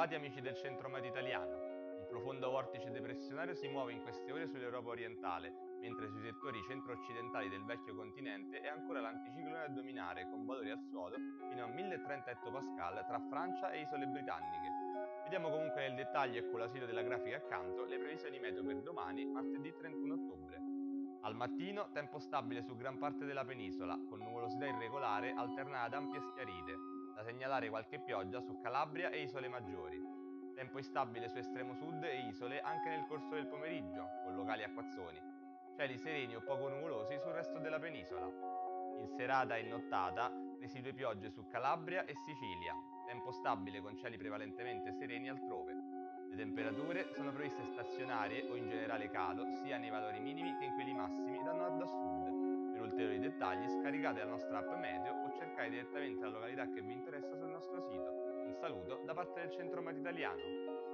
Bentrovati amici del centro-med italiano. Il profondo vortice depressionario si muove in queste ore sull'Europa orientale, mentre sui settori centro-occidentali del vecchio continente è ancora l'anticiclone a dominare con valori al suolo fino a 1030 ettopascal tra Francia e isole britanniche. Vediamo comunque nel dettaglio e con la sito della grafica accanto le previsioni meteo per domani, martedì 31 ottobre. Al mattino tempo stabile su gran parte della penisola, con nuvolosità irregolare alternata ad ampie schiarite, da segnalare qualche pioggia su Calabria e isole maggiori. Tempo instabile su estremo sud e isole anche nel corso del pomeriggio, con locali acquazzoni. Cieli sereni o poco nuvolosi sul resto della penisola. In serata e nottata residue piogge su Calabria e Sicilia. Tempo stabile con cieli prevalentemente sereni altrove. Le temperature sono previste stazionarie o in generale calo sia nei valori minimi che in quelli massimi da nord dettagli scaricate la nostra app Meteo o cercate direttamente la località che vi interessa sul nostro sito. Un saluto da parte del Centro Mat Italiano.